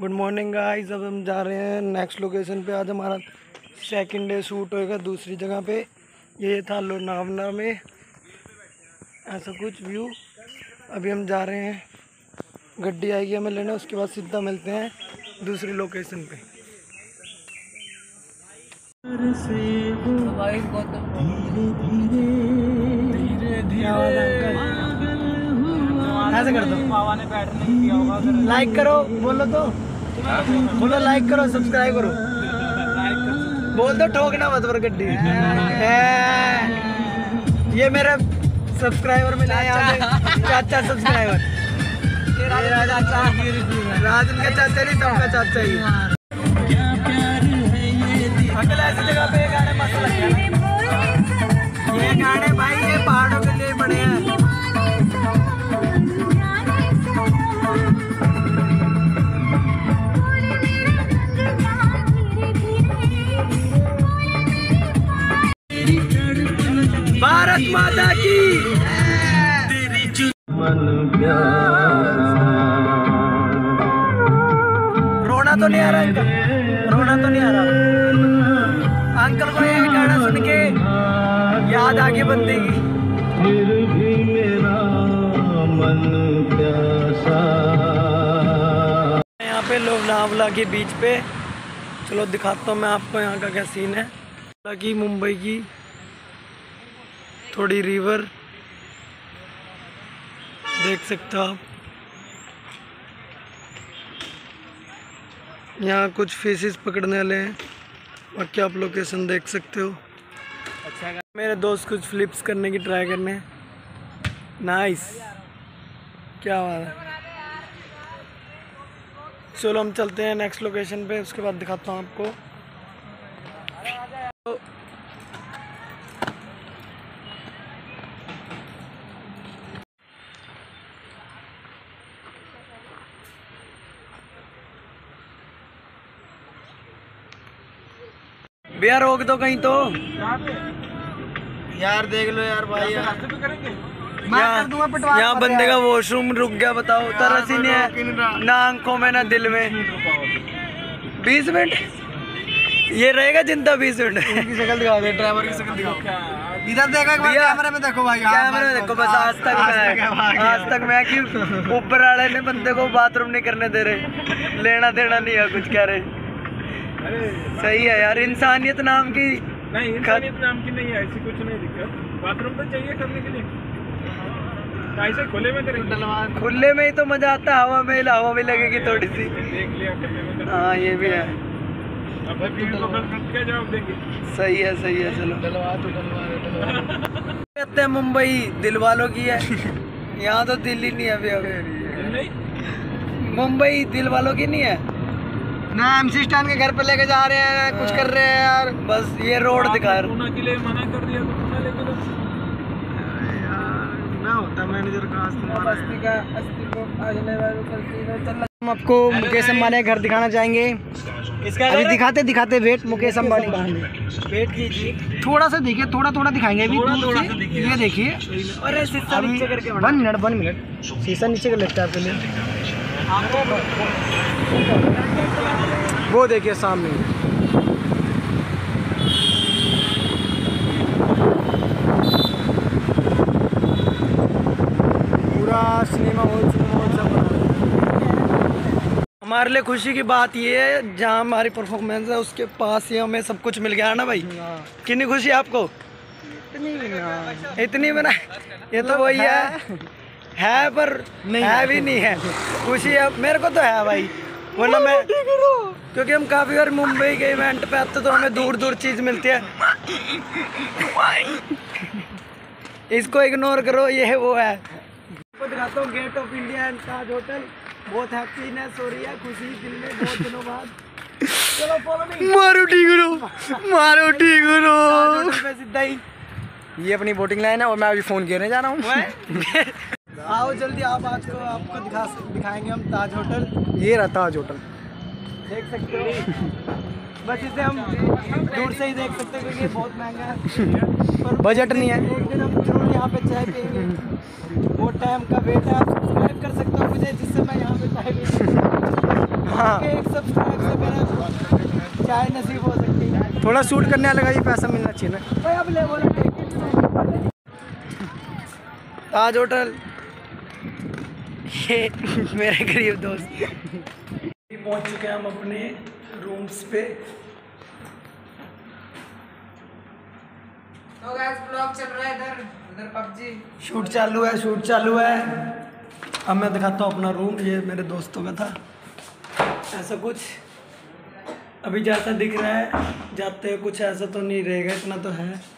Good morning guys अब हम जा रहे हैं नेक्स्ट लोकेशन पे। आज हमारा सेकंड डे शूट होएगा दूसरी जगह पे। ये था लोनावना में। ऐसा कुछ व्यू अभी हम जा रहे हैं। गड्डी आएगी हमें लेने उसके बाद सीधा मिलते हैं दूसरी लोकेशन पे। ऐसे कर दो लाइक करो बोलो तो। बोलो लाइक करो सब्सक्राइब करो। बोल दो ठोकना मत पर गड्डी। ये मेरे सब्सक्राइबर मिले यहाँ चाचा। सब्सक्राइबर राजन का चाचा। नहीं सबका चाचा ही। अंकल ऐसी जगह पे ये गाने मस्त लगते ये गाने भाई ये पहाड़ों के लिए बने हैं। भारत माता की। रोना तो नहीं आ रहा इनका रोना तो नहीं आ रहा। अंकल को ये गाना सुन के याद आ गई बंदे की यहाँ पे लोग नावला के बीच पे। चलो दिखाता हूँ मैं आपको यहाँ का क्या सीन है। की मुंबई की थोड़ी रिवर देख सकते हो आप। यहाँ कुछ फिशेस पकड़ने वाले हैं। बाकी आप लोकेशन देख सकते हो। अच्छा मेरे दोस्त कुछ फ्लिप्स करने की ट्राई करने नाइस क्या बात है। चलो हम चलते हैं नेक्स्ट लोकेशन पे उसके बाद दिखाता हूँ आपको। भैया रोक दो कहीं तो। यार देख लो यार भाई यहाँ यहाँ बंदे का वॉशरूम रुक गया बताओ। तरस ही। नहीं है ना आँखों में ना दिल में। बीस मिनट? ये रहेगा ज़िंदा बीस मिनट। की शक्ल दिखा ड्राइवर की शक्ल दिखाओ। इधर देखो एक बार कैमरे में देखो भाई। हाँ, कैमरे में देखो बस आज तक मैं आज तक मैं कि ऊपर वाले ने बंदे को बाथरूम नहीं करने दे रहे। लेना देना नहीं है कुछ कह रहे। सही है यार इंसानियत नाम की नहीं इंसानियत नाम की नहीं है ऐसी कुछ नहीं दिक्कत। बाथरूम तो चाहिए करने के लिए। ऐसे खुले में करेंगे। खुले में ही तो मज़ा आता है हवा में हवा भी लगेगी थोड़ी सी। देख लिया हाँ। ये भी है। अब भीड़ को फिर क्या जवाब देंगे सही है सही है चलो। डलवा तो डलवा कहते हैं मुंबई दिल वालों की है। यहाँ तो दिल ही नहीं है अभी अभी। मुंबई दिल वालों की नहीं है? ना एमसी स्टैंड के घर पे लेके जा रहे हैं कुछ कर रहे हैं यार। बस ये रोड दिखा। रहा के लिए मना कर दिया तो है हम आपको मुकेश अम्बानी का घर दिखाना चाहेंगे। किसका अभी दिखाते दिखाते वेट मुकेश अम्बानी वेट कीजिए। थोड़ा सा देखिए थोड़ा थोड़ा दिखाएँगे अभी दूर से। ये देखिए। अरे नीचे करके वन मिनट वन मिनट शीशा नीचे कर लेते हैं आपके लिए। वो देखिए सामने। पूरा सिनेमा हॉल सिनेमा हॉल सब हमारे लिए खुशी की बात ये है जहाँ हमारी परफॉर्मेंस है उसके पास ही हमें सब कुछ मिल गया है ना भाई? हाँ। कितनी खुशी है आपको? इतनी हाँ। इतनी बना ये तो वही है। है पर नहीं है भी नहीं है। खुशी है। मेरे को तो है भाई। वरना मैं क्योंकि हम काफ़ी बार मुंबई के इवेंट पे आते तो हमें दूर दूर चीज़ मिलती है। इसको इग्नोर करो ये वो है। आपको दिखाता हूँ gate of India and Taj hotel बहुत हैप्पीनेस हो रही है खुशी दिल में बहुत दिनों बाद। चलो फॉलो मारो ठीक मारो ठीक सीधा ही। ये अपनी बोटिंग लाइन है और मैं अभी फ़ोन करने जा रहा हूँ। आओ जल्दी आप आज को आपको दिखा दिखाएँगे हम ताज होटल। ये रहा ताज होटल। देख सकते हो। बस इसे हम दूर से ही देख सकते हैं क्योंकि ये बहुत महँगा है। पर बजट नहीं है। एक दिन हम ज़रूर यहाँ पे चाय पियेंगे। वो टाइम का वेट है आप सब्सक्राइब कर सकते हो मुझे जिससे मैं यहाँ पे चाय पी हाँ। एक सब्सक्राइब से मेरा चाय नसीब हो सकती है। थोड़ा शूट करने लगा ही पैसा मिलना चाहिए ना। भाई अब ले बोलो ताज होटल। ये मेरे गरीब दोस्त। पहुँच चुके हैं हम अपने रूम्स पे। तो ब्लॉग चल रहा है इधर इधर पबजी। शूट चालू है शूट चालू है। अब मैं दिखाता हूँ अपना रूम ये मेरे दोस्तों का था। ऐसा कुछ अभी जैसा दिख रहा है जाते कुछ ऐसा तो नहीं रहेगा इतना तो है।